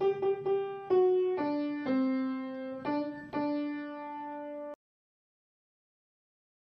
Música